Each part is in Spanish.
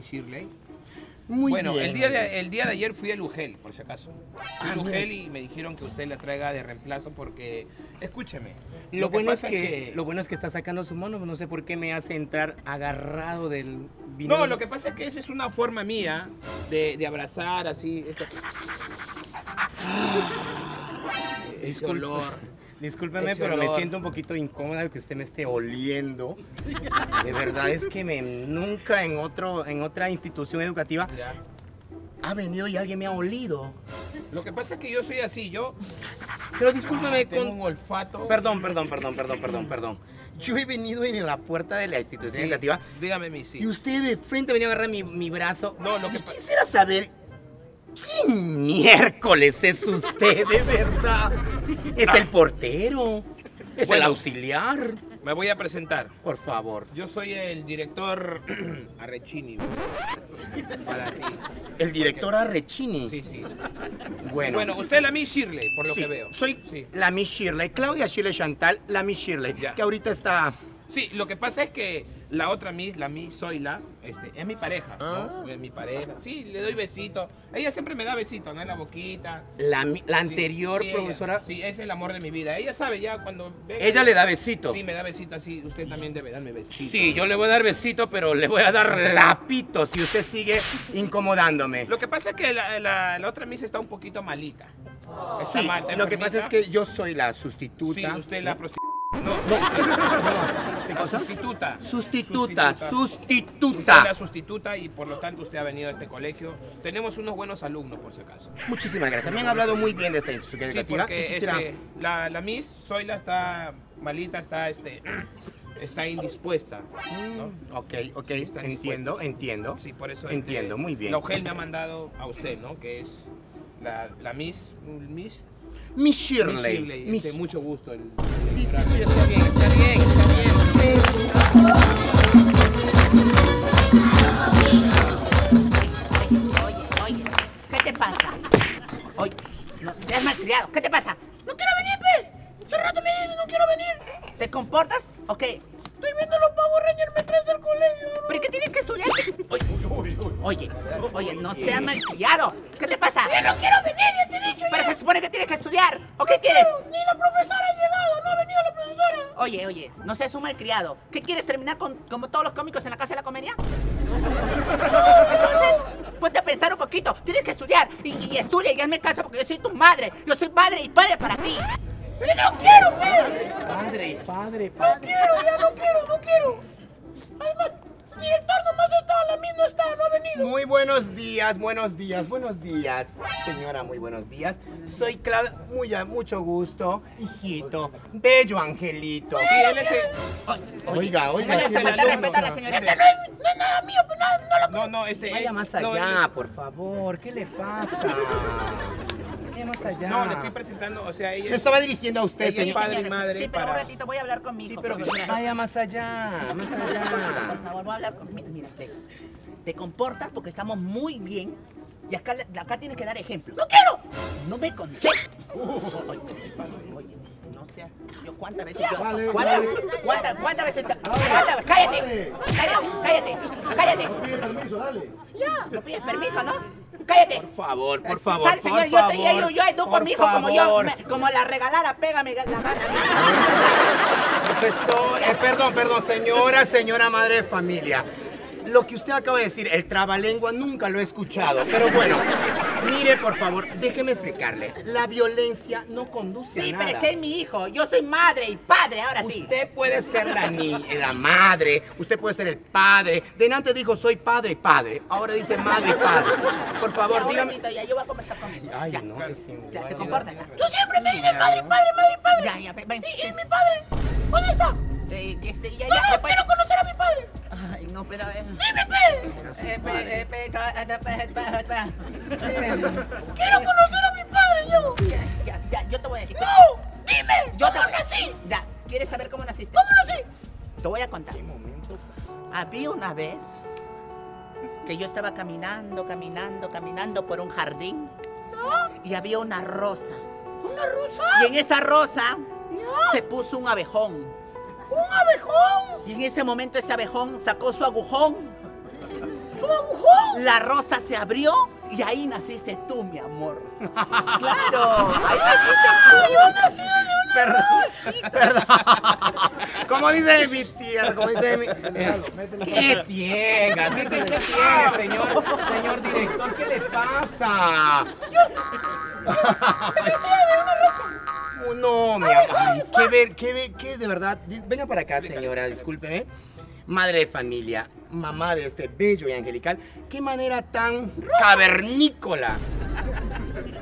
Shirley. Muy bueno, bien. el día, de, el día de ayer fui a Lugel, por si acaso. Fui Ah, a Lugel y me dijeron que usted la traiga de reemplazo porque, escúcheme, Lo, bueno es que, lo bueno es que está sacando su mano, no sé por qué me hace entrar agarrado del vino. No, lo que pasa es que esa es una forma mía de, de abrazar así. esto. Ese olor. Discúlpeme, pero me siento un poquito incómoda de que usted me esté oliendo. De verdad es que me, nunca en, otro, en otra institución educativa Ya. ha venido y alguien me ha olido. Lo que pasa es que yo soy así, yo Pero discúlpeme, tengo con, un olfato. Perdón, perdón, perdón, perdón, perdón, perdón. Yo he venido en la puerta de la institución Sí, educativa Dígame, mi sí. y usted de frente venía a agarrar mi, mi brazo. No, lo que quisiera saber quién miércoles es usted, de verdad. ¿Es el portero? ¿Es el auxiliar? Me voy a presentar. Por favor. Yo soy el director Arrechini. Para ti. El director Arrechini. Sí, sí. Bueno. Bueno, usted es la Miss Shirley, por lo sí, que veo. Soy Sí. la Miss Shirley, Claudia Shirley Chantal, la Miss Shirley, Ya. que ahorita está... Sí, lo que pasa es que la otra Miss, la Miss Zoila, este, es mi pareja, Ah. ¿no? Es mi pareja. Sí, le doy besitos. Ella siempre me da besitos, ¿no? En la boquita. La, mi- la Sí, anterior sí, ella. profesora, sí, es el amor de mi vida. Ella sabe ya cuando ve que- ella le da besito. Sí, me da besitos así. Usted también debe darme besitos. Sí, yo le voy a dar besito, pero le voy a dar lapito si usted sigue incomodándome. Lo que pasa es que la, la- la otra Miss está un poquito malita. Está Sí, mal, está lo que pasa es que yo soy la Sí, sustituta. usted la prostituta. No, no, no, sustituta. Sustituta, es sustituta. la sustituta y por lo tanto usted ha venido a este colegio. Tenemos unos buenos alumnos, por si acaso. Muchísimas gracias. Me han hablado muy bien de esta institución Sí, educativa. porque quisiera- este, la, la Miss Zoila está malita, está, este, está indispuesta. ¿no? Ok, ok, está entiendo, entiendo. Sí, por eso. Entiendo, este, muy bien. La UGEL me ha mandado a usted, ¿no? Que es la, la Miss. Miss Miss Miss Shirley. De mucho gusto. el- Sí, sí, sí, está bien, está bien, está bien. Oye, oye, ¿qué te pasa? Oye, no seas malcriado, ¿qué te pasa? No quiero venir, pe. Hace rato me dices, no quiero venir. ¿Te comportas? ¿O qué? Estoy viendo los pavos Rangers me traes del colegio. ¿Pero qué tienes que estudiar? Oye, oye, oye, no seas malcriado. ¿Qué te pasa? Yo no quiero venir, se supone que tienes que estudiar. ¿O qué quieres? Ni la profesora ha llegado, no ha venido la profesora. Oye, oye, no seas un malcriado. ¿Qué quieres terminar con como todos los cómicos en la casa de la comedia? Entonces, ponte a pensar un poquito. Tienes que estudiar. Y, y estudia y hazme caso porque yo soy tu madre. Yo soy madre y padre para ti. ¡Yo no quiero, padre! Padre, padre, No padre. quiero, ya no quiero, no quiero. Director nomás está, la misma no está, no ha venido. Muy buenos días, buenos días, buenos días. Señora, muy buenos días. Soy Claudia, muy a mucho gusto, hijito, bello angelito. Sí, él es el- Oiga, oiga. Vaya a es el faltar alumno. respeto a la señorita. Mire. No es, no es nada mío, pero nada, no lo No, no, este Vaya es- más no, allá, por favor. ¿Qué le pasa? Vaya más allá. es- No, le estoy presentando, o sea, ella Me estaba dirigiendo a usted, señor. padre y madre Sí, pero para- un ratito voy a hablar con mi hijo. Sí, pero por vaya más allá, más Por allá. favor, voy a hablar con... Mira, mira, te, te comportas porque estamos muy bien y acá, acá tienes que dar ejemplo. ¡No quiero! No me conté. Oye, oye, no sea... Yo cuántas veces... Yo, ¿cuántas, veces- cuántas, cuántas veces... cuántas- cállate, cállate, cállate, cállate. Pide permiso, dale. Ya, no pides permiso, ¿no? Cállate. Por favor, por favor, Sal, por señor, yo, favor. yo, yo educo a por mi hijo como yo, me- como la regalara, pégame la gana. Profesor, eh, perdón, perdón, señora, señora madre de familia. Lo que usted acaba de decir, el trabalengua, nunca lo he escuchado. Pero bueno, mire, por favor, déjeme explicarle. La violencia no conduce Sí, a pero nada. es que es mi hijo. Yo soy madre y padre, ahora sí. Usted puede ser la, ni la madre, usted puede ser el padre. De antes dijo soy padre y padre, ahora dice madre y padre. Por Ya, favor, un dígame. ya, yo voy a conversar con él. Ay, ya. no, que sí. Ya, te comportas. Tú siempre me dices padre, padre, madre, padre. Ya, ya, ven. ¿Y, y mi padre? ¿Dónde está? Eh, que este, ya, ya, No, después- quiero conocer a mi padre. Ay, no, pero... Eh, Dime, pe. eh, pe- eh, pe- ca- eh, pe- eh, pe- pe- eh, Quiero conocer a mi padre, yo. Ya, ya, ya, yo te voy a decir. No, dime. Yo te ¿Cómo nací? Ya, ¿quieres saber cómo naciste? ¿Cómo nací? Te voy a contar. Había una vez que yo estaba caminando, caminando, caminando por un jardín y había una rosa. ¿Una rosa? Y en esa rosa se puso un abejón. ¿Un abejón? Y en ese momento ese abejón sacó su agujón como agujón. La rosa se abrió y ahí naciste tú, mi amor. Claro, ahí naciste tú. Yo nací Perdón, perdón. Como dice mi tía, como dice mi... eh, ¿Qué tiene? ¿Qué, qué, qué tiene, señor, señor director? ¿Qué le pasa? Oh, No, mi amor. Ay, qué ver, qué ver, qué de verdad. Venga para acá, señora, discúlpeme. Madre de familia, mamá de este bello y angelical, qué manera tan cavernícola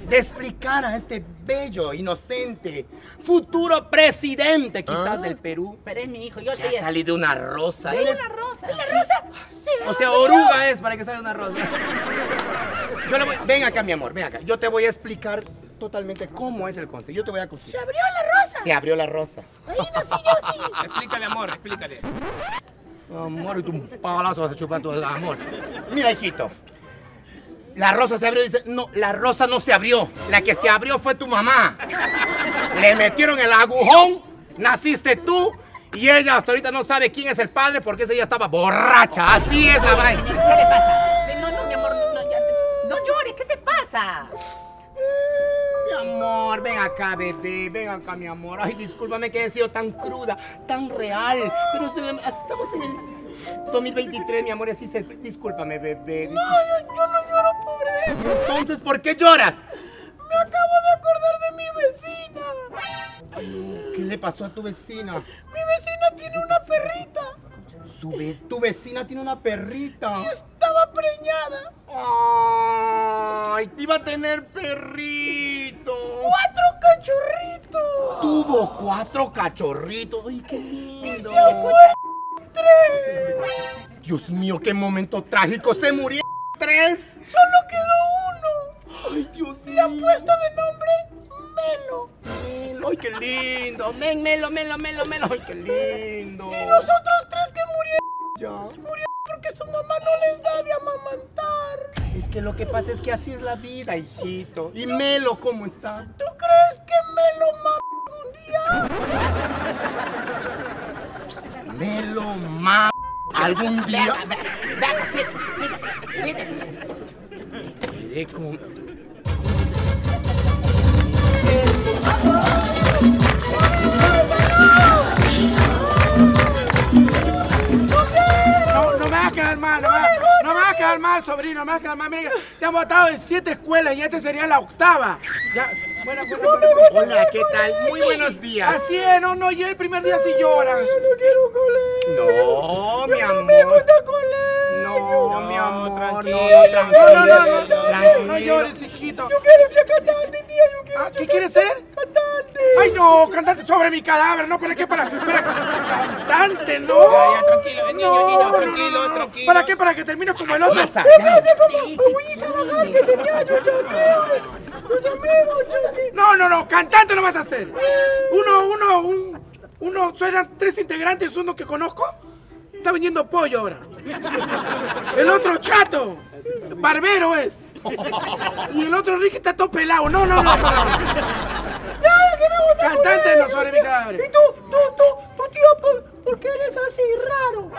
de explicar a este bello, inocente, futuro presidente quizás del Perú. Pero es mi hijo, yo Que soy ha salido una rosa. Es- una rosa. La rosa se o sea, oruga es para que salga una rosa. Yo le voy, ven acá, mi amor, ven acá. Yo te voy a explicar totalmente cómo es el conte. Yo te voy a Se cuchillar. abrió la rosa. Se abrió la rosa. Ahí nací yo así. Explícale, amor, explícale. Amor, y tú un palazo vas a chupar todo el amor. Mira, hijito. La rosa se abrió y dice, no, la rosa no se abrió. La que se abrió fue tu mamá. Le metieron el agujón, naciste tú y ella hasta ahorita no sabe quién es el padre porque esa ella estaba borracha. Así es la vaina. ¿Qué le pasa? No, no, mi amor, no, no, ya, no llores, ¿qué te pasa? Mi amor, ven acá, bebé, ven acá, mi amor. Ay, discúlpame que he sido tan cruda, tan real. Pero se le- estamos en el 2023, mi amor, así se... Discúlpame, bebé. No, yo, yo no lloro por eso. Entonces, ¿por qué lloras? Me acabo de acordar de mi vecina. ¿Qué le pasó a tu vecina? Mi vecina tiene una perrita Su ve- tu vecina tiene una perrita. y estaba preñada. Ay, te iba a tener perrito. Cuatro cachorritos. Tuvo cuatro cachorritos. Ay, qué lindo. Se fue tres. Dios mío, qué momento trágico. Se murieron tres. Solo quedó uno. Ay, Dios Le han mío. puesto de nombre Melo. Melo, Ay, qué lindo. Men, melo, melo, melo, melo. Ay, qué lindo. Y los otros tres que murieron, Ya. murieron porque su mamá no les da de amamantar. Es que lo que pasa es que así es la vida, hijito. ¿Y Melo cómo está? ¿Tú crees que Melo mamá un día? Melo, ma. Algún día. Venga, siéntate, siéntate, con. Me sobrino, no me vas a quedar mal. Mira, te han votado en siete escuelas y esta sería la octava. Ya, buena, buena, buena. Hola, ¿qué tal? Muy buenos días. Así es, no, no, y el primer día sí lloran. No, mi amor. No, mi amor. No, no, tranquilo. No, no, no, no, no, no, Tranquilo. llores, Yo quiero ser cantante, tía, yo quiero Ah, ¿Qué quieres ser? cantante. Ay, no, cantante sobre mi cadáver, no, ¿para qué? Para, para, cantante, no. Ya, ya, tranquilo, niño, No, niño, no, no, tranquilo, no, no. tranquilo. ¿Para qué? Para que termines como el otro. Pasa. No, no, no, cantante no vas a hacer. Uno, uno, un, uno, eran tres integrantes, uno que conozco, está vendiendo pollo ahora. El otro chato, barbero es. Y el otro Ricky está todo pelado. No, no, no. no. Cantante no sobre mi cadáver. Y tú, tú, tú, tú, tío, ¿por, por qué eres así raro?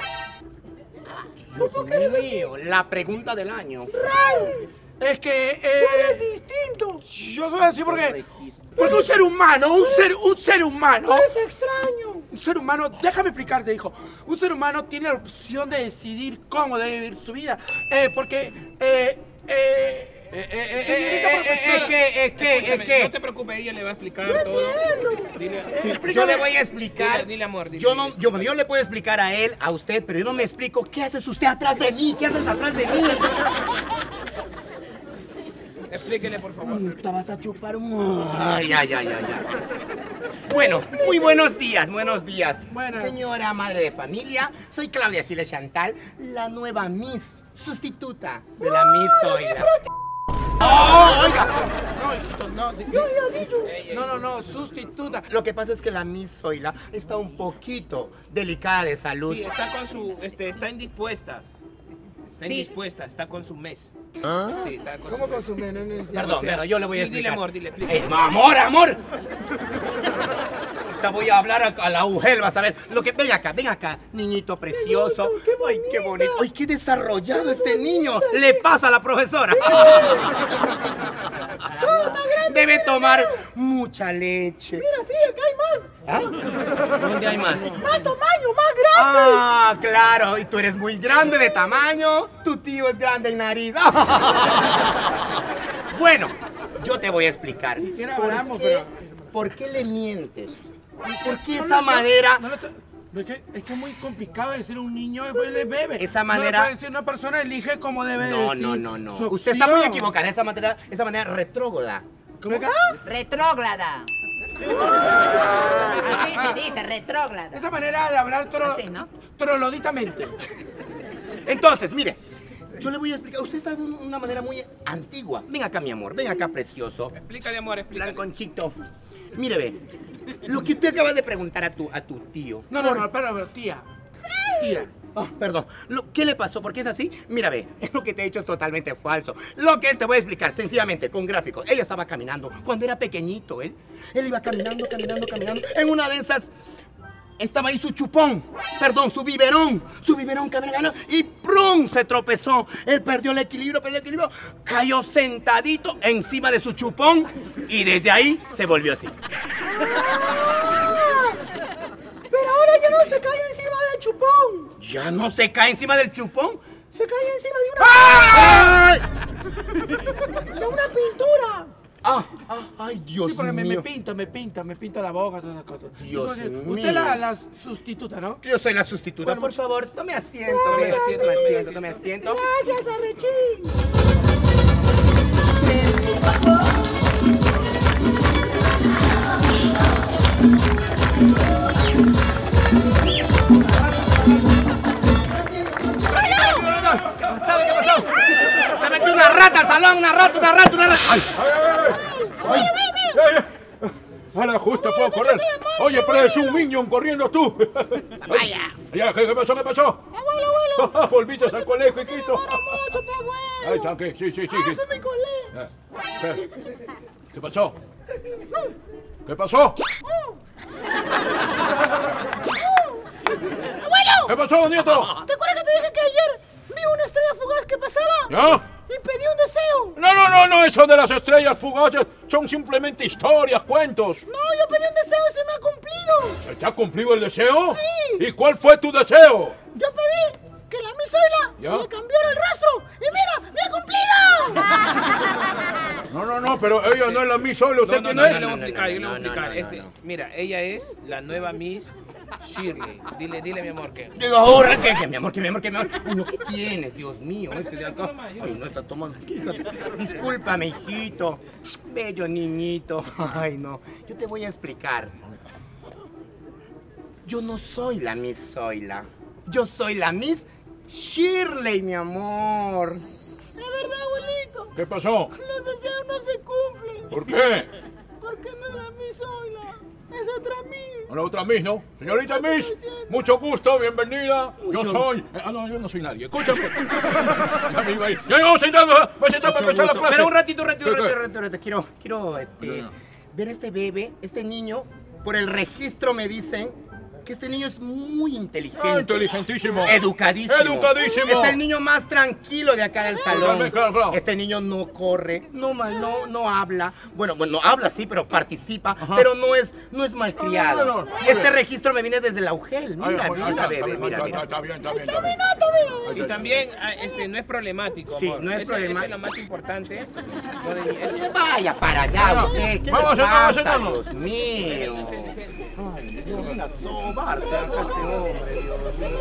Dios mío, la pregunta del año. Es que Eres eh, distinto. yo soy así porque porque un ser humano, un ser un ser humano, Es extraño. un ser humano, déjame explicarte, hijo. Un ser humano tiene la opción de decidir cómo debe vivir su vida, eh, porque eh, eh, señorita profesora, Es que, es que, es Escúchame, No te que. preocupes, ella le va a explicar todo. Dile, yo le voy a explicar. Dile, dile, amor, dile, yo no, yo, bueno, yo le puedo explicar a él, a usted, pero yo no me explico. ¿Qué haces usted atrás de mí? ¿Qué haces atrás de mí? Explíquele, por favor. Te vas a chupar un. Ay, ay, ay, ay, ay. Bueno, muy buenos días, buenos días. Buenas. Señora madre de familia, soy Claudia Sile Chantal, la nueva Miss, sustituta de la Miss Zoila. ¡Oh, oiga! no, hijito, no, no, no, no, sustituta. Lo que pasa es que la Miss Zoila está un poquito delicada de salud. Sí, está con su, este, está indispuesta. Está Sí. indispuesta, está con su mes. Sí, está con ¿Cómo su mes. No. Perdón, O sea, pero yo le voy a dile, explicar. amor, dile, explícale. Eh, amor, amor. Ahorita voy a hablar a, a la UGEL, vas a ver. Lo que, ven acá, ven acá, niñito precioso. Ay, qué bonito. Ay, qué desarrollado este niño. Le pasa a la profesora. Debe tomar mucha leche. Mira, sí, acá hay más. ¿Ah? ¿Dónde hay más? Más tamaño, más grande. Ah, claro, y tú eres muy grande de tamaño, tu tío es grande en nariz. bueno, yo te voy a explicar. siquiera ¿Por hablamos, qué- pero- ¿Por qué le mientes? ¿Por qué esa madera? No, no, no, es, que, es que es muy complicado decir un niño él es bebé. Esa No le manera- puede decir una persona elige como debe No, decir. no, no, no. su Usted está muy equivocada. Esa manera, esa manera retrógrada. ¿Cómo que? Retrógrada. Así se dice, retrógrada. Esa manera de hablar tro, Así, ¿no? troloditamente. Entonces, mire, yo le voy a explicar. Usted está de un- una manera muy antigua. Ven acá, mi amor. Ven acá, precioso. Explícale, amor, explícale. Blanconchito. Mire, ve. Lo que usted acaba de preguntar a tu, a tu tío. No, no, no, espera, espera, tía. Tía. Ah, perdón. Lo- ¿Qué le pasó? ¿Por qué es así? Mira, ve, lo que te he dicho es totalmente falso. Lo que te voy a explicar sencillamente con gráficos. Ella estaba caminando cuando era pequeñito, él. Él iba caminando, caminando, caminando. En una de esas estaba ahí su chupón, perdón, su biberón, su biberón caminando y ¡prum! se tropezó. Él perdió el equilibrio, perdió el equilibrio, cayó sentadito encima de su chupón y desde ahí se volvió así. Pero ahora ya no se cae encima del chupón. Ya no se cae encima del chupón. Se cae encima de una, de una pintura. Ah, ah, ay, Dios Sí, porque me, me pinta, me pinta, me pinta la boca, todas esas cosas. Dios Entonces, mío. Usted la, la sustituta, ¿no? Yo soy la sustituta. por favor, tome asiento. Tome asiento, tome asiento, tome asiento. Gracias, Arrechín. ¿Sabe qué pasó? Se metió una rata al salón, una rata, una rata, una rata. Ay, A la justa puedo correr. Oye, pero es un minion corriendo tú. Vaya. Ya, ¿qué, qué pasó? ¿Qué pasó? Abuelo, abuelo. Volviste al colegio, hijito. Abuelo. Ay, tranqui, sí, sí, sí. Ah, se me colé. ¿Qué? ¿Qué pasó? ¿Qué pasó? ¡Abuelo! ¿Qué pasó, nieto? ¿Te acuerdas que te dije que ayer vi una estrella fugaz que pasaba? ¿Ya? Y pedí un deseo. No, no, no, no, eso de las estrellas fugaces son simplemente historias, cuentos. No, yo pedí un deseo y se me ha cumplido. ¿Se te ha cumplido el deseo? Sí. ¿Y cuál fue tu deseo? Yo pedí que la misoila ¿Ya? le cambiara el rostro. Y mira, me ha cumplido. No, no, no, pero ella no es la Miss Solo. ¿Usted No, no, quién no, es? yo le voy a explicar, yo le voy a no, no, explicar. no, no, Este, no. Mira, ella es la nueva Miss Shirley. Dile, dile, mi amor, que... Digo, ahora que, que mi amor, que mi amor, que mi amor. Ay, no, ¿qué tienes, Dios mío? Este de acá. Ay, no está tomando. Discúlpame, hijito. Bello niñito. Ay, no. Yo te voy a explicar. Yo no soy la Miss Zoila. Yo soy la Miss Shirley, mi amor. La verdad, abuelito, ¿Qué pasó? los deseos no se cumplen. ¿Por qué? Porque no es la misoila. Es otra mí. A la otra Miss, ¿no? Señorita Miss, mucho gusto, bienvenida. Yo soy. eh, ah, no, yo no soy nadie. Escúchame. Ya me iba a ir. Ya vamos sentando, ¿eh? Voy a sentar para empezar la clase. Pero un ratito, un ratito, un ratito, un ratito, ratito. Quiero, quiero, este, ver a este bebé, este niño. Por el registro me dicen que este niño es muy inteligente. Ah, inteligentísimo. Educadísimo. Educadísimo. Es el niño más tranquilo de acá del salón. Claro, claro, claro. Este niño no corre, no, ma- no, no habla. Bueno, bueno, habla sí, pero participa, pero no es, no es malcriado. No, no, no, no. Este registro me viene desde la UGEL. Mira, mira, está, bebé, está, mira, está, mira. Está bien, está bien, está bien. Y también, ah, este, no es problemático, Sí, amor. no es Eso- Eso es lo más importante. Eso- Vaya para allá, usted. ¿Qué Vamos, le vamos, pasa, vamos. Dios mío? Ay, Dios, ven a sobarse acá este hombre, Dios mío.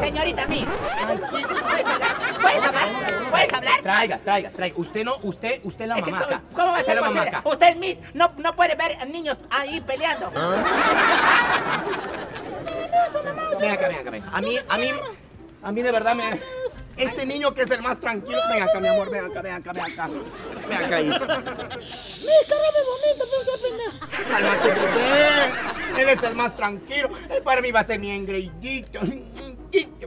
Señorita Miss. ¿Puedes hablar? ¿Puedes hablar? Traiga, traiga, traiga. Usted no, usted, usted la acá. ¿Cómo va a ser la acá. Usted Miss, no, no puede ver niños ahí peleando. Ven acá, ven acá, ven. A mí, a mí, a mí de verdad me... Este niño que es el más tranquilo. Ven acá, mi amor, ven acá, ven acá, ven acá. Ven acá, hijo. Mi carrera es bonita, pero pendeja. Cálmate. Él es el más tranquilo. Él para mí va a ser mi engreidito.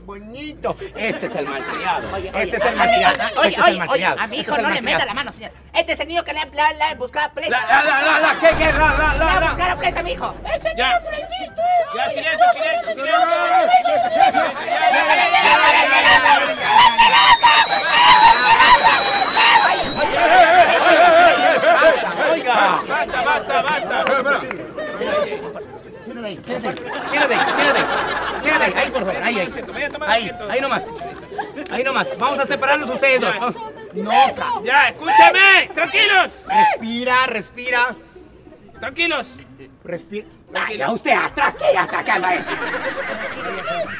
Bonito. Este es el malcriado. Oye, Este oye, es el malcriado. Oye, Este es el oye, oye, a mi Este hijo no le meta la mano, señor. Este es el niño que le le- le buscaba pleito. La, la, la, la, la, ¿qué, qué? La, la, Le la, la. buscaba pleito a mi hijo. Ese Ya. Ya, silencio, silencio, silencio. Oiga. Basta, basta, basta. Siéntate ahí, siéntate ahí, siéntate ahí, siéntate ahí. Siéntate ahí, ahí, por favor, ahí, ahí. Ahí, ahí nomás. Ahí nomás. Vamos a separarnos ustedes dos. Vamos. No, Ya, escúchame. Tranquilos. respira, respira, Tranquilos. respira. Vaya usted atrás, que ya sacando ahí.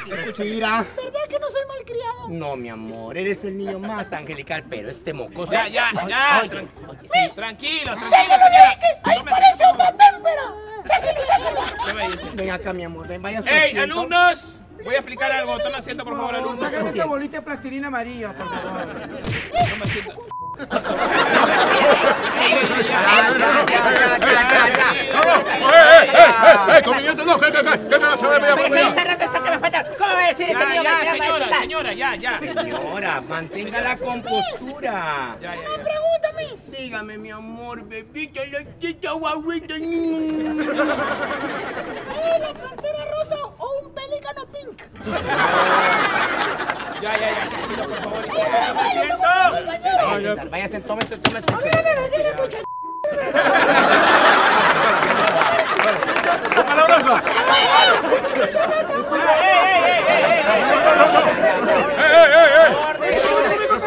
Respira. ¿Verdad que no soy malcriado? No, mi amor, eres el niño más angelical, pero este mocoso. Ya, ya, ya. oye, Tran- oye, Sí, tranquilos, tranquilos, ¡Sáquelo de señora. ahí! que ¡Ahí Tómese parece otra témpera! ¡Sáquelo, Ven acá, mi amor, ven, vaya ¡Ey, alumnos! Voy a explicar algo. Toma asiento, por favor, alumnos. Sácame esta bolita de plastilina amarilla, por favor. Toma asiento. ¿Cómo va señora, mantenga la compostura. Ya. Pregúntame. Dígame, mi amor, bebito, loquito. ¿Eres la pantera rosa o un pelícano pink? Ya, ya, ya. Tranquilo, por favor. Asiento. Váyase, tómese, tómese. ¡Un palabroso! Ya, ey, ey, ey, ey, ey, ey. ¡Eh, eh, eh, eh!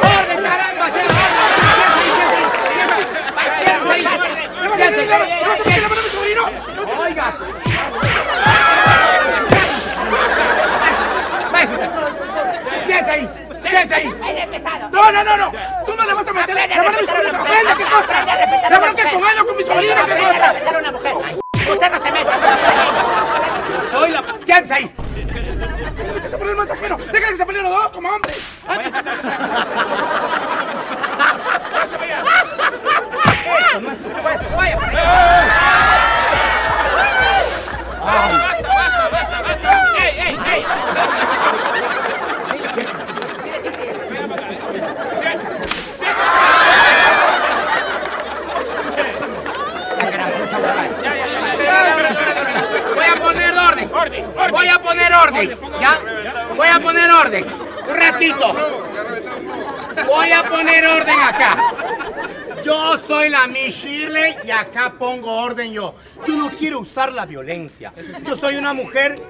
¡Orden, caramba! ¡Siéntese! ¡Siéntese! ¡Oiga! Váyase. ¡Siéntese ahí! ¡Siéntese ahí! No, no, no, no. Tú no le vas a meter la mano a mi sobrino. Aprende. ¿qué cosa? La con mi sobrino, ¿qué Aprende a cosa? respetar a una mujer. Usted no se mete. Soy la... ¡Siéntese ahí! Que se pone el masajero. Déjale que se peleen los dos como hombres. ¡Vaya por ahí! Basta, basta, basta, basta. ¡Ey, ey, ey! Venga para acá. Sí. Ya, ya, ya, ya. Voy a poner orden. Orden, orden. Voy a poner orden. ¿Ya? Voy a poner orden. Un ratito. Voy a poner orden acá. Yo soy la Miss Shirley y acá pongo orden yo. Yo no quiero usar la violencia. Yo soy una mujer.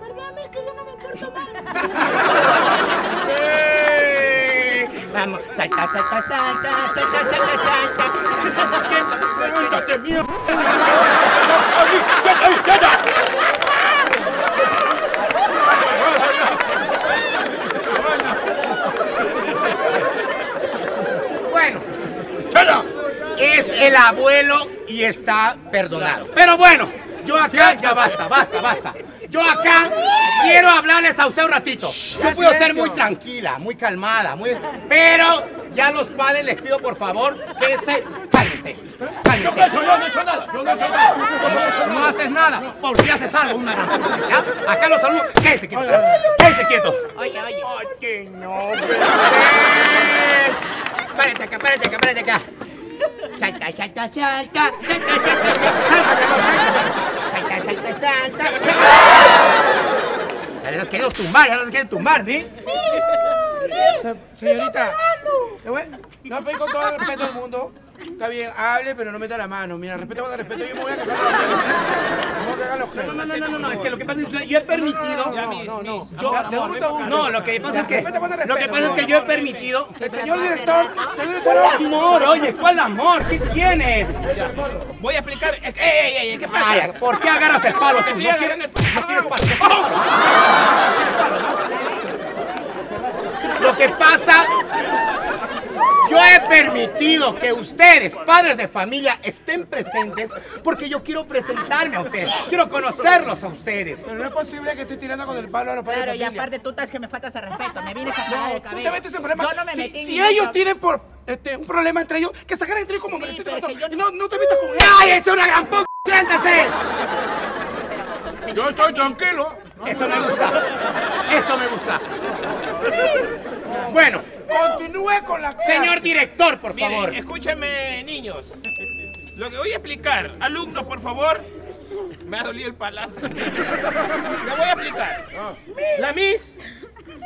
Perdóname que yo no me porto mal. ¡Eh! Vamos, salta, salta, salta, salta, salta, salta. ¡Levántate, mierda! ¡Ahí, ya, ahí, ya, ya! Bueno, ¡Ya, ya! es el abuelo y está perdonado. Pero bueno, yo acá ya basta, basta, basta. Yo acá quiero hablarles a usted un ratito. Yo puedo ser muy tranquila, muy calmada, muy... Pero ya los padres les pido por favor que se... Yo no he hecho nada, yo no he hecho nada. No haces nada, por si haces algo, una gran. Acá los saludos. Quédese quieto, quédese quieto. Oye, oye. Ay, que no, bebé. Párate acá, párate acá, párate acá. Salta, salta, salta. Salta, salta, salta. Salta, salta, salta. Ya les has querido tumbar, ya les has querido tumbar, ¿sí? Señorita, no pedir con todo el respeto del mundo. Está bien, hable, pero no meta la mano. Mira, respeto con respeto. Yo me voy a cagar los ojos. Me voy a cagar los ojos. No, no, no, no, no, es que lo que pasa es que yo he permitido. No, no, no. Yo, de gusto a gusto. no, lo que pasa es que lo que pasa es que no. yo he permitido. El señor director. ¿Cuál amor? Oye, ¿cuál amor? ¿Qué tienes? Voy a explicar. ¡Ey, ey, ey! ¿Qué pasa? ¿por qué agarras el ¿No no palo? ¿No quieres palo? Lo que pasa, yo he permitido que ustedes, padres de familia, estén presentes porque yo quiero presentarme a ustedes, quiero conocerlos a ustedes. Pero no es posible que estés tirando con el palo a los padres Claro, de y aparte tú estás que me faltas al respeto. Me vienes a el Tú cabello. te metes en problemas. Yo no me si, metí ellos tienen por este, un problema entre ellos, que sacaran entre ellos como Sí, pero es que yo no, no te metas con. ¡Ay, es una gran p***! ¡Siéntese! Yo estoy tranquilo. Eso me gusta. Eso me gusta. Bueno, Continúe con la clase. señor director, por Miren, favor. escúchenme, niños. Lo que voy a explicar, alumnos, por favor. Me ha dolido el palazo. Le voy a explicar. La Miss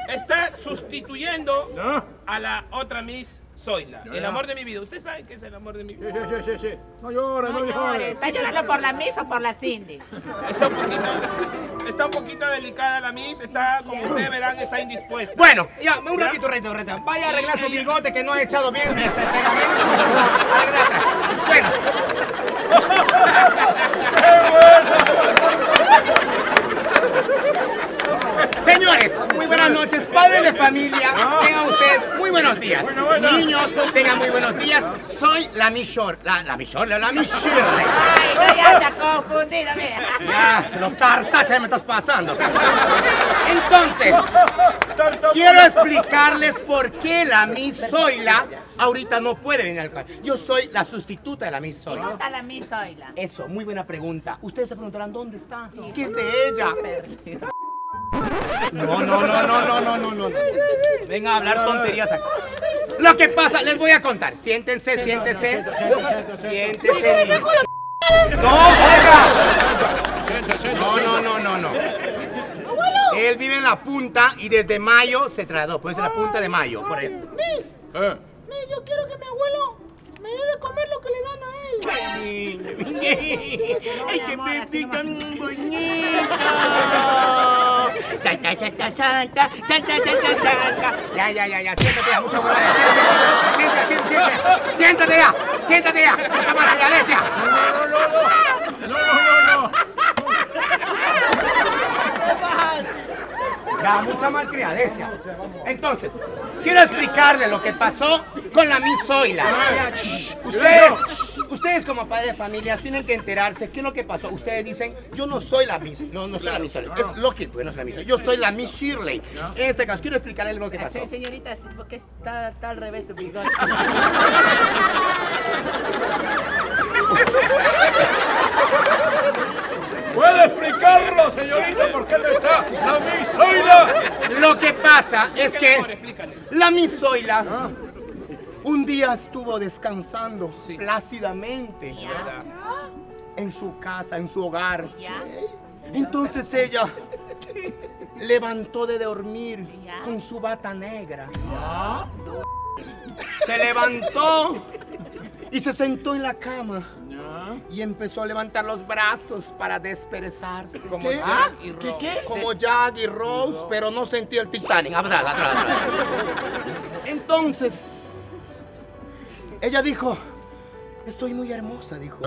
está sustituyendo a la otra Miss Zoila. El amor de mi vida. ¿Usted sabe qué es el amor de mi vida? sí, sí, sí, sí. No llores, no No llores, llores. ¿está llorando por la misa o por la Cindy? Está un poquito, está un poquito delicada la Miss. Está, como ustedes verán, está indispuesta. Bueno, ya, un ratito, un ratito, un ratito. Vaya a arreglar su bigote que no ha echado bien este pegamento. Arregla. Bueno. Señores, muy buenas noches, padres de familia, tengan ustedes muy buenos días. Niños, tengan muy buenos días. Soy la Miss Short, la, la Miss la Miss Shirley. Ay, no, ya ha confundido, mira. Ya, los tartaches que me estás pasando. Entonces, quiero explicarles por qué la Miss Zoila ahorita no puede venir al canal. Yo soy la sustituta de la Miss ¿Y Zoila. dónde está la misa Zoila? Eso, muy buena pregunta. Ustedes se preguntarán dónde está. ¿Qué es de ella? No, no, no, no, no, no, no, no. Venga a hablar tonterías aquí. Lo que pasa, les voy a contar. Siéntense, siéntense. Siéntense. No, oiga. No, no, no, no, no. Él vive en la punta y desde mayo se trasladó. Pues en la punta de mayo, por ahí. Eh, Miss, yo quiero que mi abuelo me dé de comer lo que le dan a él. Ay, qué bebé tan bonito. Santa, santa, santa, santa, santa, santa. Ya, ya, ya, ya, siéntate ya, mucha buena Siéntate, siéntate, siéntate. Siéntate ya, siéntate ya. Mucha buena Galicia. no, no, no. Ya, mucha malcriadecia. Entonces, quiero explicarle lo que pasó con la Miss Zoila. Ustedes, ustedes como padres de familias tienen que enterarse qué es lo que pasó. Ustedes dicen, yo no soy la Miss, no, no soy la Miss Zoila. Es lógico que no soy la Miss. Yo soy la Miss Shirley. En este caso, quiero explicarle lo que pasó. Señorita, porque está, está al revés su bigote. ¿Puede explicarlo, señorita, por qué no está la Miss Zoila? Lo que pasa es que la Miss Zoila un día estuvo descansando Sí. plácidamente Ya, en su casa, en su hogar. ya. Entonces ella levantó de dormir Ya. con su bata negra. Se levantó y se sentó en la cama. Y empezó a levantar los brazos para desperezarse. Como Jack y Rose. Como Jack y Rose, pero no sentí el Titanic. Atrás, atrás, atrás. Entonces, ella dijo, estoy muy hermosa, dijo.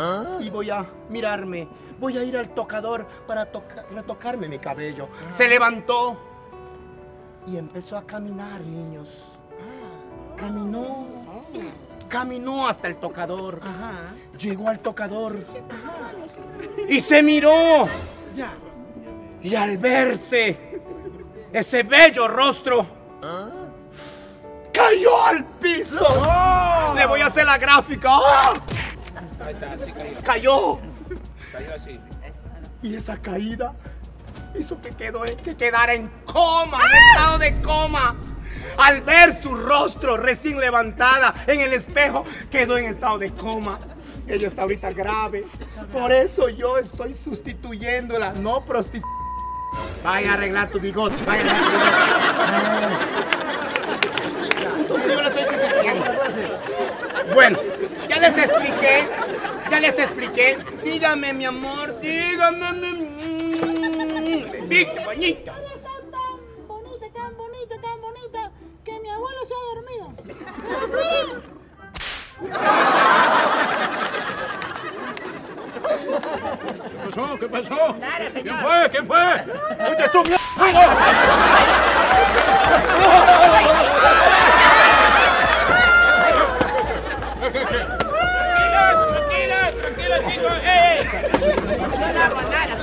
Y voy a mirarme, voy a ir al tocador para toca- retocarme mi cabello. Se levantó y empezó a caminar, niños. Caminó, caminó hasta el tocador. Llegó al tocador y se miró. Y al verse ese bello rostro, cayó al piso. Le voy a hacer la gráfica. ¡Ah! Ahí está, sí cayó. Cayó. Cayó así. Y esa caída hizo que, quedó, que quedara en coma, en estado de coma. Al ver su rostro recién levantada en el espejo, quedó en estado de coma. Ella está ahorita grave. Por eso yo estoy sustituyéndola, no prostitu... Vaya a arreglar tu bigote, vaya a arreglar tu bigote. Entonces yo la estoy sustituyendo. Bueno, ya les expliqué, ya les expliqué. Dígame, mi amor, dígame, mi... Bebito, ¿Qué pasó? ¿Qué pasó? Nada, ¿Quién señor. fue? ¿Quién fue? ¡Oye, tú! Tranquilos, tranquilos, tranquilos, chicos. ¡Ey! Yo no hago nada.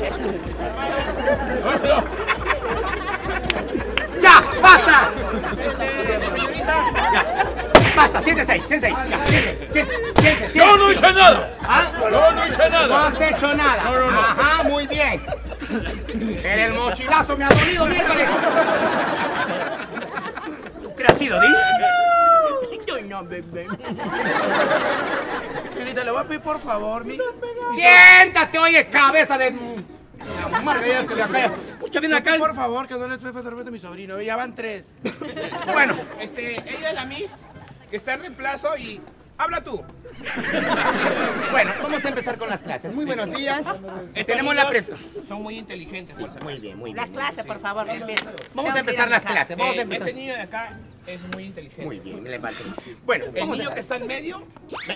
¡Ya! ¡Basta! Este, señorita, ¡Basta! siéntese ahí, siéntese ahí. Ya, siéntese, siéntese, siéntese, Yo siéntese. no hice nada. ¿Ah? Yo no hice No nada. has hecho nada. No, no, no. Ajá, muy bien. Pero el mochilazo me ha dolido, miércoles. ¿Tú qué has sido, Di? Yo no, bebé. Señorita, le voy a pedir por favor, mi. Siéntate, oye, cabeza de... La que de acá. Pucha, ven acá. Por favor, que no les fue a mi sobrino. Ya van tres. Bueno, Este, ella es la Miss, que está en reemplazo y... Habla tú. bueno, vamos a empezar con las clases. Muy buenos días. Estos Tenemos la presa. Son muy inteligentes, por si Muy bien, muy La bien. clase, por favor. Vamos a empezar las clases. Vamos a Eh, empezar. este niño de acá es muy inteligente. Muy bien, me le parece. Bueno, El vamos niño a... que está en medio...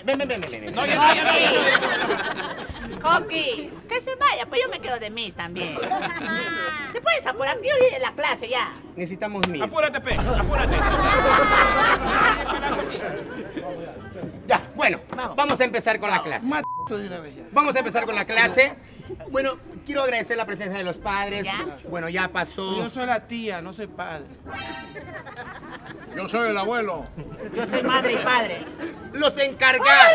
Ven, ven, ven, ven. No, ya no, ya no, ya no. Coqui, que se vaya, pues yo me quedo de Miss también. Te puedes apurar, yo iré a la clase ya. Necesitamos mil. Apúrate, pe, apúrate. Ya, bueno, vamos a empezar con la clase. De. Vamos a empezar con la clase. Bueno, quiero agradecer la presencia de los padres. ¿Ya? Bueno, ya Yo pasó. soy la tía, no soy padre. Yo soy el abuelo. Yo soy madre y padre. Los encargados.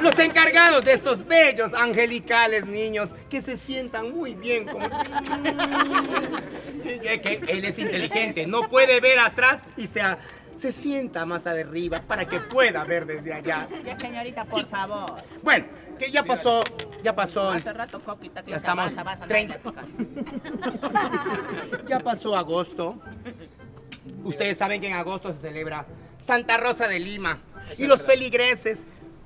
Los encargados de estos bellos angelicales niños que se sientan muy bien como... Que- que él es inteligente, no puede ver atrás y se, se sienta más arriba para que pueda ver desde allá. Ya, señorita, por favor. Bueno, que ya pasó, ya pasó, Hace rato, Coquita, que Ya estamos vas, vas a 30. las ya pasó agosto. Ustedes saben que en agosto se celebra Santa Rosa de Lima y los feligreses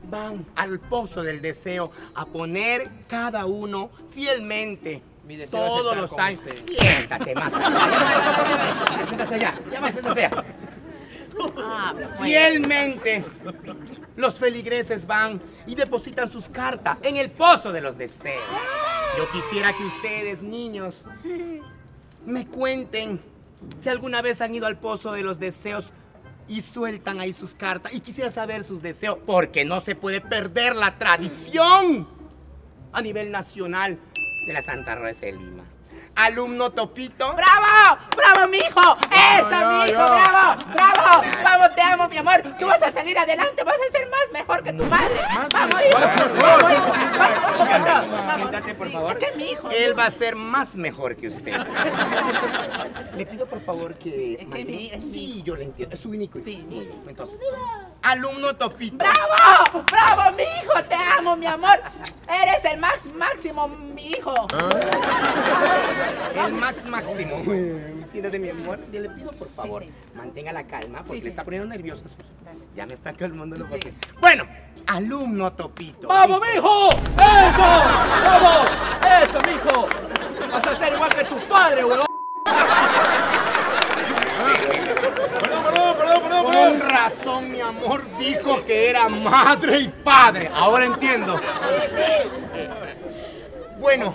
van al pozo del deseo a poner cada uno fielmente Mi deseo es todos estar los con años. usted. Siéntate más. Siéntate allá. Ya va, siéntate allá. Pues. Fielmente los feligreses van y depositan sus cartas en el pozo de los deseos. Yo quisiera que ustedes, niños, me cuenten si alguna vez han ido al pozo de los deseos y sueltan ahí sus cartas. Y quisiera saber sus deseos, porque no se puede perder la tradición a nivel nacional de la Santa Rosa de Lima. Alumno Topito. ¡Bravo! ¡Bravo, mi hijo! ¡Eso, mi hijo! ¡Bravo! ¡Bravo! ¡Vamos, te amo, mi amor! Tú vas a salir adelante, vas a ser más mejor que tu madre. ¡Vamos, hijo! ¡Vamos, hijo! ¡Vamos, vamos, vamos! por favor. Mi hijo. Él va a ser más mejor que usted. Le pido por favor que. Es que mi- Sí, yo le entiendo. Es su único. hijo. Sí, sí. Entonces, alumno Topito. ¡Bravo! ¡Bravo, mi hijo! ¡Te amo, mi amor! Eres el más máximo, mi hijo. El Max Máximo. Siéntate, mi amor. Yo le pido por favor, sí. mantenga la calma porque Sí, sí. le está poniendo nervioso. Dale. Ya me está calmando los sí. Bueno, alumno Topito. ¡Vamos, mijo! ¡Eso! ¡Vamos! ¡Eso, mijo! Vas a ser igual que tu padre, huevón. Perdón, perdón, perdón, perdón, Con razón, mi amor dijo que era madre y padre. Ahora entiendo. Bueno,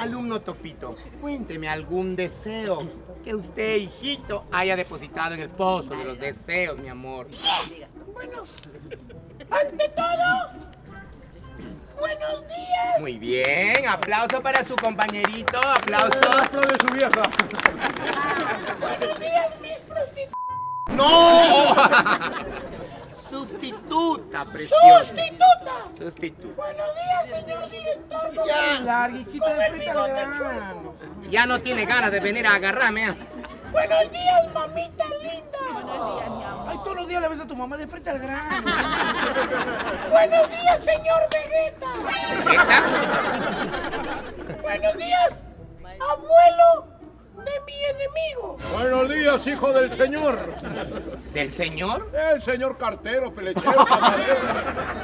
alumno Topito, cuénteme algún deseo que usted, hijito, haya depositado en el pozo de los deseos, mi amor. Ante todo, buenos días. Muy bien, aplauso para su compañerito, aplausos. de su vieja. ¡No! Sustituta, preciosa. Sustituta. Sustituta. Buenos días, señor director. Ya, Larguijita de frita ya no tiene ganas de venir a agarrarme. ¿eh? Buenos días, mamita linda. Ay, todos los días le ves a tu mamá de frente al grano. Buenos días, señor Vegeta. ¿Vegeta? Buenos días, abuelo de mi enemigo. Buenos días, hijo del señor. ¿Del señor? El señor cartero, pelechero, camarero.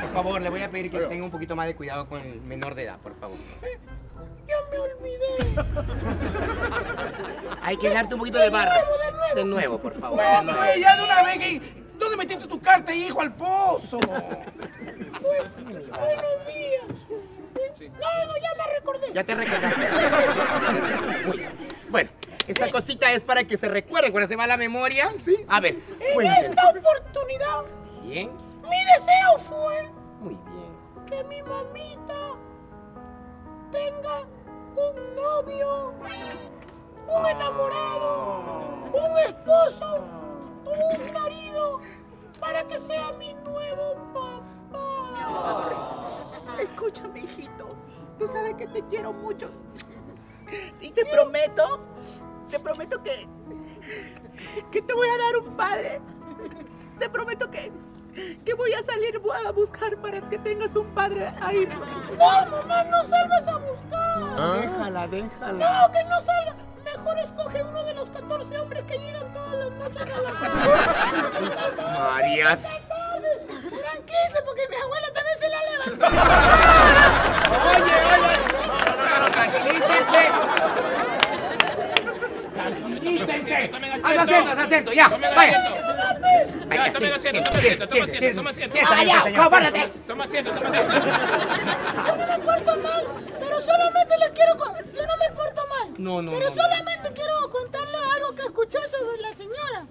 Por favor, le voy a pedir que tenga un poquito más de cuidado con el menor de edad, por favor. Ya me olvidé. Hay que darte un poquito de barra. De nuevo, por favor. de nuevo. Ay, ya de una vez que... ¿Dónde metiste tu carta, hijo, al pozo? Pues, buenos días. No, no, ya me recordé. Ya te recordaste. Muy bien. Esta cosita es para que se recuerde cuando se va la memoria, ¿sí? A ver, En esta oportunidad, Bien, mi deseo fue muy bien. que mi mamita tenga un novio, un enamorado, un esposo, un un marido para que sea mi nuevo papá. Escúchame, hijito. Tú sabes que te quiero mucho. Y te prometo, te prometo que, que te voy a dar un padre. Te prometo que, que voy a salir a buscar para que tengas un padre ahí. No, mamá, no salgas a buscar. Déjala, déjala. No, que no salga. Mejor escoge uno de los 14 hombres que llegan todas las noches a la Marías. 14. Serán 15 porque mi abuela también se la levantó. Oye, oye. No, no, no, no, tranquilícense. Haz asiento, haz asiento, ya. Vaya. Ya, tome asiento, tome asiento, tome asiento, toma asiento. Toma asiento, toma asiento. No me porto mal solamente le quiero... Yo no me porto mal. No, no, Pero no, no. solamente quiero contarle algo que escuché sobre la señora.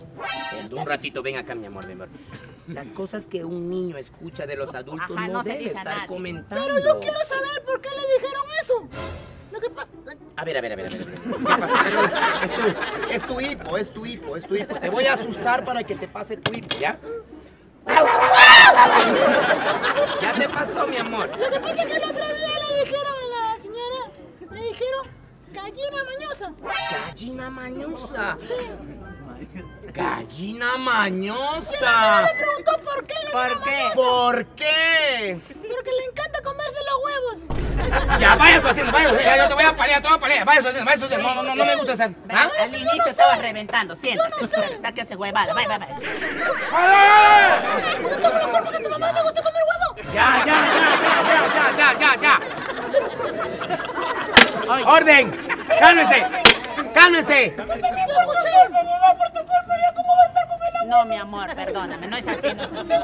Perdón, Un ratito, ven acá, mi amor, mi amor. Las cosas que un niño escucha de los adultos Ajá, no, no se debe dice a estar nadie. comentando. Pero yo quiero saber por qué le dijeron eso. Lo que pasa... A ver, a ver, a ver, a ver. Es tu, es tu hipo, es tu hipo, es tu hipo. Te voy a asustar para que te pase tu hipo, ¿ya? Ya te pasó, mi amor. Lo que pasa es que el otro día le dijeron a la señora, le dijeron gallina mañosa. Gallina mañosa. Gallina mañosa. Le preguntó por qué ¿Por qué? mañosa. ¿Por qué? Porque le encanta comerse los huevos. Ya, vaya su haciendo, vaya, ya, yo te voy a palear, te voy a palear. Vaya su haciendo, vaya su haciendo. No, no, no, no me gusta hacer. Ven, ¿Ah? Al inicio estabas reventando, siéntate. Está que hace huevada. Vaya, vaya, vaya. ¿Tú me lo por porque tu mamá te gusta comer huevo? Ya, ya, ya, ya, ya, ya, ya, ya. ¡Orden! ¡Cálmense! ¡Cálmense! No, mi amor, perdóname. No es así, no es así. ¡No,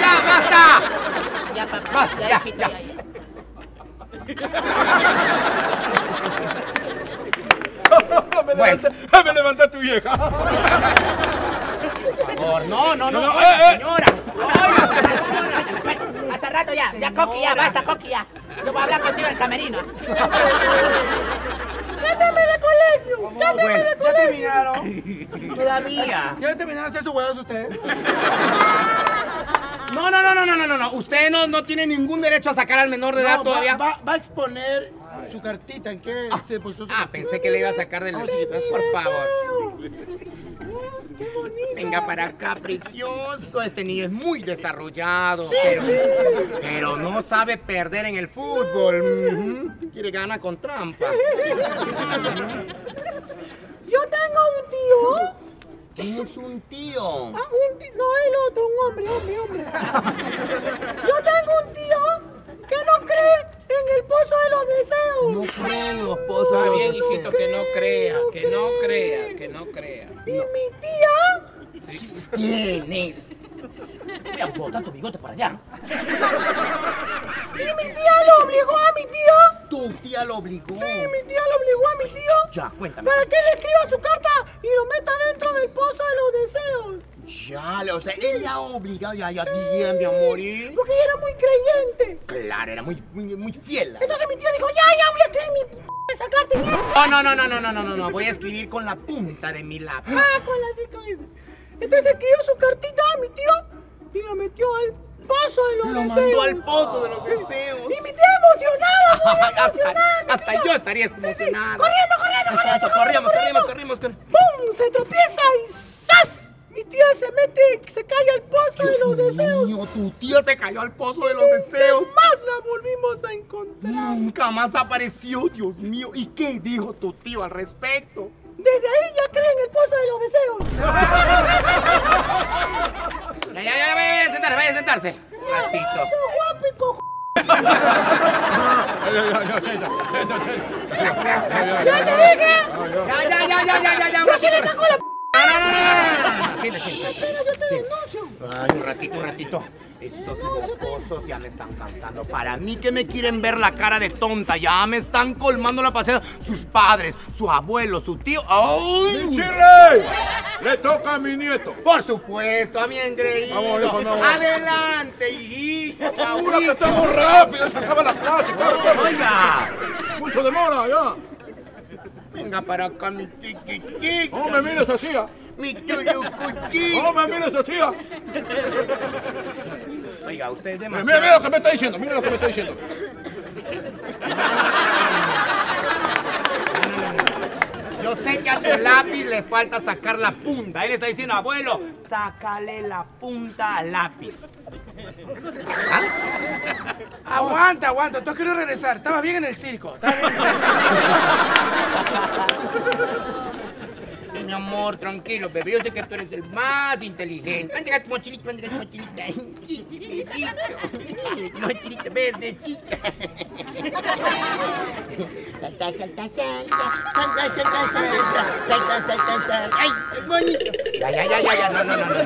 ya, basta! Ya, papá. Basta, Ya, ya, hijito, ya. ya, ya. me, Bueno. levanté, me levanté tu vieja. Por favor, no, no, no, No, no, eh, eh. señora. Bueno, Hace rato ya, ya Coqui, ya, basta Coqui, ya. Yo voy a hablar contigo en el camerino. Cámbiame de colegio. Bueno, de ¿Ya terminaron? todavía. ¿Ya terminaron de hacer sus huevos ustedes? No, no, no, no, no, no, no, no. Usted no, no tiene ningún derecho a sacar al menor de edad No, todavía. Va, va- va a exponer su cartita. ¿En qué se puso su Ah, pensé que le iba a sacar del... Por favor. Venga para acá, precioso. Este niño es muy desarrollado. pero, pero no sabe perder en el fútbol. Quiere ganar con trampa. Yo tengo un tío. Tienes un tío. Ah, un tío. No, el otro, un hombre, hombre, hombre. Yo tengo un tío que no cree en el pozo de los deseos. No creen los pozos. Está de los bien, deseos. hijito, que no crea, que no crea, que no crea. Y mi tía tienes? Voy a botar tu bigote para allá. ¿Y mi tía lo obligó a mi tío? ¿Tu tía lo obligó? Sí, mi tía lo obligó a mi tío. Ya, cuéntame. Para que él escriba su carta y lo meta dentro del pozo de los deseos. Ya, o sea, él la obligado ya, ya, sí, bien, mi amor. ¿eh? Porque ella era muy creyente. Claro, era muy, muy, muy fiel. Entonces mi tío dijo, ya, ya, voy a escribir mi p esa carta. No, no, no, no, no, no, no, no, voy a escribir con la punta de mi lápiz. Ah, con la, sí. Entonces escribió su cartita a mi tío y lo metió al pozo de los Lo deseos. mandó al pozo de los deseos. Y mi tía emocionada, muy emocionada. hasta, hasta yo estaría emocionado. Corriendo, corriendo, corriendo. Eso, corríamos, corríamos, corrimos, corrimos. ¡Pum! Se tropieza y ¡zas! Mi tía se mete, se cae al pozo de los Dios deseos. mío, tu tía se cayó al pozo de los deseos. Más la volvimos a encontrar. Nunca más apareció, Dios mío. ¿Y qué dijo tu tío al respecto? Desde ahí ya cree en el pozo de los deseos. Ya, ya, ya, vaya, vaya a sentarse, vaya a sentarse. Ratito. Ya, ya, ya, sienta, sienta, sienta. ¡Ya te dije! Ya, ya, ya, ya, ya, ya, ya. ¡No se le sacó la p! No, no, no, no, no, no. Siente, siente. Espera, yo te denuncio. Ay, un ratito, un ratito. Estos mocosos ya me están cansando. Para mí que me quieren ver la cara de tonta. Ya me están colmando la pasada. Sus padres, su abuelo, su tío. ¡Ay! ¡Chirley! Le toca a mi nieto. Por supuesto, a mi engreído. Vamos, hijo, vamos. Adelante, hijito. ¡Una que estamos rápido! ¡Se acaba la clase! ¡Claro, claro! Oiga, ¡Mucho demora, ya! venga para acá, mi chiquitito. ¿Cómo me miras así? Mi tuyucuchito. ¡Hombre, mira esa tía! Oiga, usted es demasiado... mira, mira lo que me está diciendo, mira lo que me está diciendo. Yo sé que a tu lápiz le falta sacar la punta. Él está diciendo, abuelo, sácale la punta al lápiz. Aguanta, aguanta. Tú has querido regresar. Estabas bien en el circo. Estabas bien en el circo. Mi amor, tranquilo, bebé. Yo sé que tú eres el más inteligente. Ven, tu mochilita, ven, tu mochilita. Mochilita verdecita. Salta, salta, salta. Salta, salta, salta. Salta, salta, salta. ¡Ay, qué bonito! Ya, ya, ya, ya, ya. No, no, no, no. no.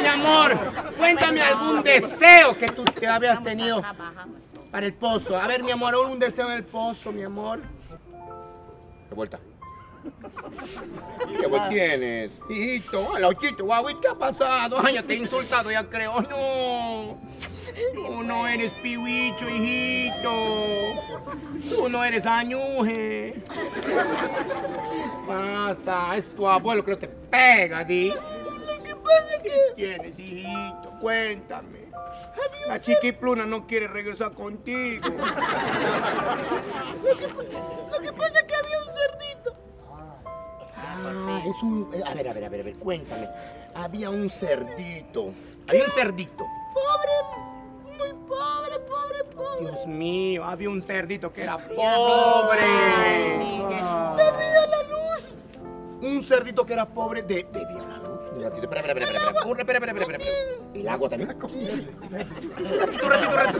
Mi amor, cuéntame algún deseo que tú te habías tenido para el pozo. A ver, mi amor, un deseo en el pozo, mi amor. De vuelta. ¿Qué vos tienes? Hijito, hola, ojito, guau, ¿qué ha pasado? Ay, ya te he insultado, ya creo. No. Tú no eres pihuicho, hijito. Tú no eres añuje. Pasa, es tu abuelo, creo que te pega, ¿sí? ¿Qué tienes, hijito? Cuéntame. La chiquipluna no quiere regresar contigo. Lo que pasa es que había un cerdito. Ah, es un... eh, A ver, a ver, a ver, a ver, cuéntame. Había un cerdito. Había un cerdito. Pobre, muy pobre, pobre, pobre. Dios mío, había un cerdito que era pobre. Debía la luz. Un cerdito que era pobre de, debía la luz. Espera, espera, espera, espera. Espera, espera, espera, espera. El agua también. Ratito,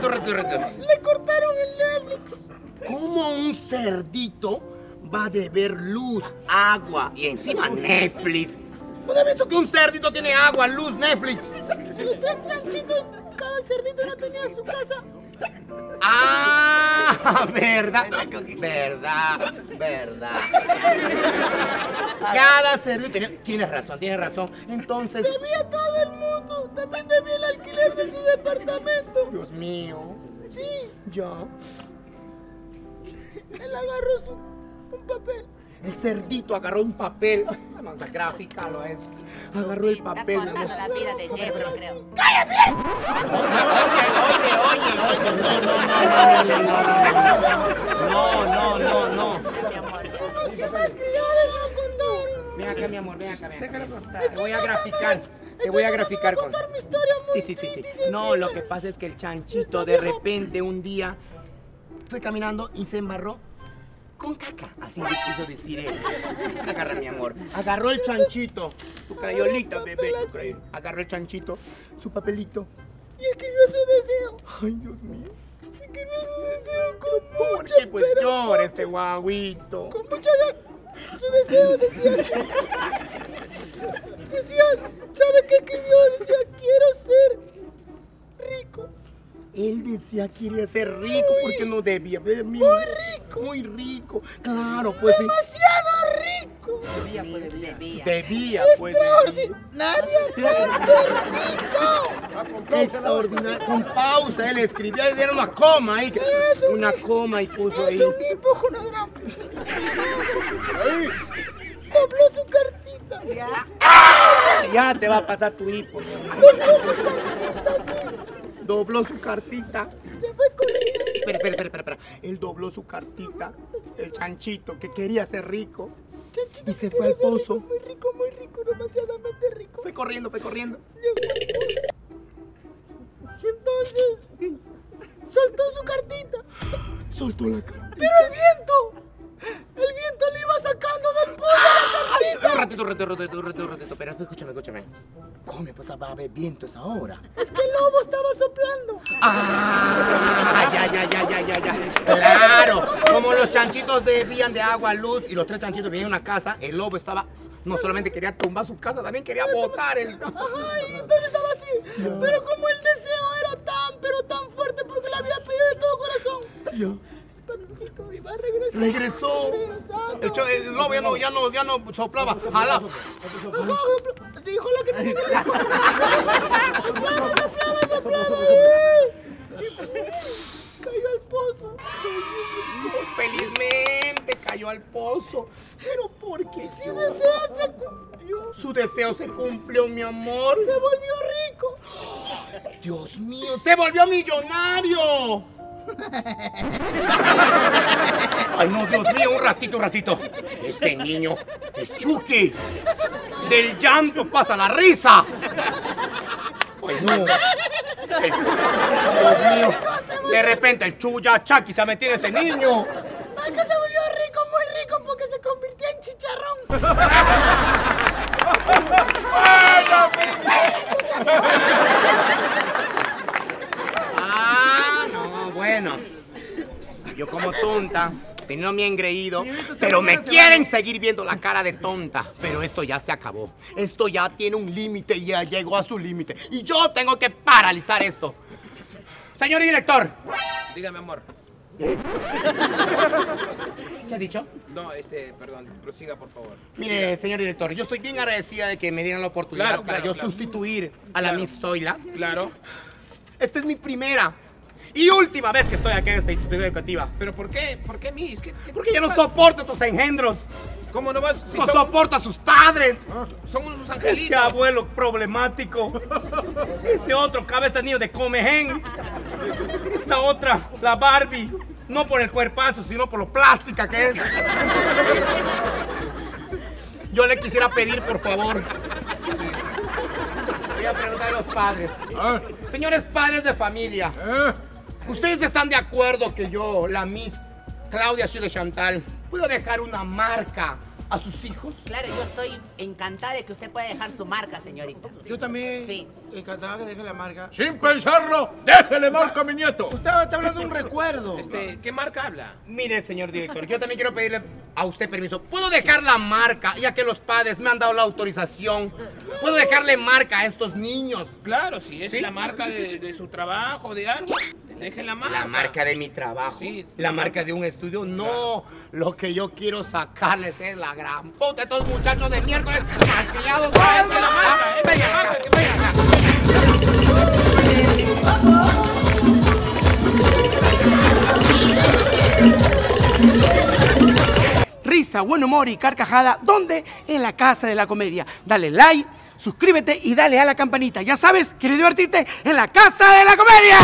ratito, ratito. Le cortaron el Netflix. ¿Cómo un cerdito va a deber luz, agua y encima Netflix? ¿No has visto que un cerdito tiene agua, luz, Netflix? Los tres chanchitos, cada cerdito no tenía su casa. Ah, verdad, verdad, verdad. Cada cerdito tenía- Tienes razón, tienes razón. Entonces, Debía a todo el mundo. También debía el alquiler de su departamento. Dios mío, Sí, ya. él agarró su, un papel. El cerdito agarró un papel. Vamos a lo es. Agarró el papel. Está contando la vida de Jeffro, creo. ¡Cállate! Oye, oye, oye. No, no, no, no. No, no, no. Ven acá, mi amor, ven acá, ven acá. Te voy a graficar. Te voy a graficar con. Sí, sí, sí, sí. No, lo que pasa es que el chanchito de repente un día fue caminando y se embarró con caca. Así le quiso decir él. Agarra, mi amor. Agarró el chanchito. Tu crayolita, bebé. tu. Agarró el chanchito, su papelito. Y escribió su deseo. Ay, Dios mío. Escribió su deseo con ¿Por mucha qué pues llora este guaguito? Con mucha. Su deseo decía así. Decía, ¿sabe qué escribió? Decía, quiero ser rico. Él decía que quería ser rico porque no debía. Muy rico. Muy rico. Claro, pues sí. Demasiado rico. Debía, pues, debía. Debía, pues. Extraordinariamente rico. Extraordinario. Con pausa, él escribía, era una coma ahí. Una coma y puso ahí. Es un hipojonograma. Dobló su cartita. Ya te va a pasar tu hijo. Dobló su cartita. Se fue corriendo. Espera, espera, espera, espera. Él dobló su cartita. El chanchito que quería ser rico. Chanchito Y se fue al pozo. rico, Muy rico, muy rico, demasiadamente rico. Fue corriendo, fue corriendo. Y entonces soltó su cartita. Soltó la cartita. Pero el viento, Un ratito, un ratito, un ratito, un ratito, un ratito. Espera, escúchame, escúchame. ¿Cómo me pasa va a haber viento esa hora? Es que el lobo estaba soplando. Ah, ya, ya, ya, ya, ya, ya. Claro, como los chanchitos debían de agua, luz y los tres chanchitos vivían en una casa, el lobo estaba, no solamente quería tumbar su casa, también quería botar el... Ajá, y entonces estaba así. Pero como el deseo era tan, pero tan fuerte porque le había pedido de todo corazón. A regresar. Regresó. El, cho- el lobo ya no, ya no, ya no soplaba. Ajá, dijo la que no Soplaba, soplaba, soplaba. Cayó al pozo. Felizmente cayó al pozo. Pero ¿por qué? Su deseo se cumplió. deseo se cumplió, mi amor. Se volvió rico. Dios mío, se volvió millonario. Ay, no, Dios mío, un ratito, un ratito. Este niño es Chucky. Del llanto pasa la risa. Ay, no. Dios mío. De repente el chuya Chucky se ha metido en este niño. Ay, que se volvió rico, muy rico, porque se convirtió en chicharrón. Ah, no, bueno. Yo como tonta, teniendo mi engreído, pero me quieren seguir viendo la cara de tonta. Pero esto ya se acabó. Esto ya tiene un límite y ya llegó a su límite. Y yo tengo que paralizar esto. Señor director. Dígame, amor. ¿Qué ha dicho? No, este, perdón, prosiga, por favor. Mire, señor director, yo estoy bien agradecida de que me dieran la oportunidad Claro, para claro, yo claro. sustituir a la. Miss Zoila. Claro. Esta es mi primera y última vez que estoy aquí en esta institución educativa. ¿Pero por qué? ¿Por qué, Miss? ¿Qué, qué- Porque yo no soporto tus engendros. ¿Cómo no vas? Si No son, soporto a sus padres. son unos Ese angelitos. abuelo problemático. Ese otro cabeza niño de Comehen. Esta otra, la Barbie. No por el cuerpazo, sino por lo plástica que es. Yo le quisiera pedir, por favor. Voy a preguntar a los padres. Ah, Señores padres de familia, ¿eh? ¿Ustedes están de acuerdo que yo, la Miss Claudia Chile Chantal, puedo dejar una marca a sus hijos? Claro, yo estoy encantada de que usted pueda dejar su marca, señorita. Yo también Sí. encantaba que deje la marca. Sin pensarlo, déjele marca a mi nieto. Usted está hablando de un recuerdo. Este, ¿Qué marca habla? Mire, señor director, yo también quiero pedirle a usted permiso. ¿Puedo dejar la marca, ya que los padres me han dado la autorización? ¿Puedo dejarle marca a estos niños? Claro, si es ¿Sí? la marca de, de su trabajo, de algo, deje la marca. La marca de mi trabajo. Sí. La marca de un estudio. No, lo que yo quiero sacarles es la gran puta. Estos muchachos de miércoles malcriados. Esa es la marca, esa es la marca que. Risa, buen humor y carcajada, ¿dónde? En la Casa de la Comedia. Dale like, suscríbete y dale a la campanita. Ya sabes, quieres divertirte en la Casa de la Comedia.